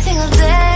single day.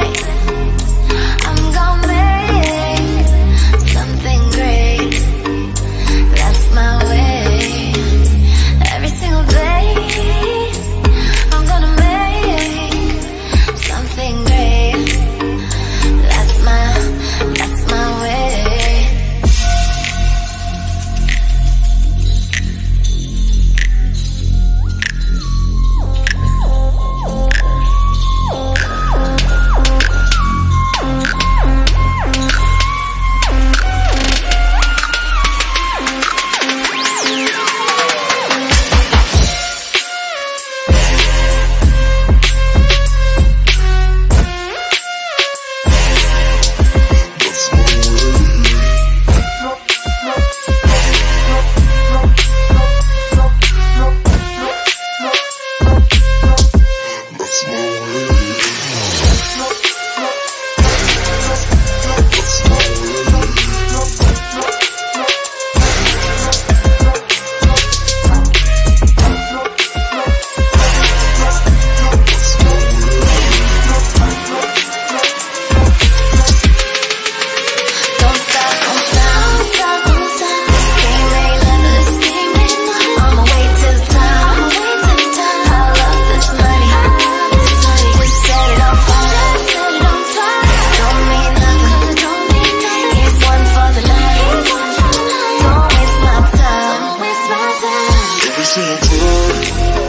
Single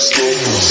Stop.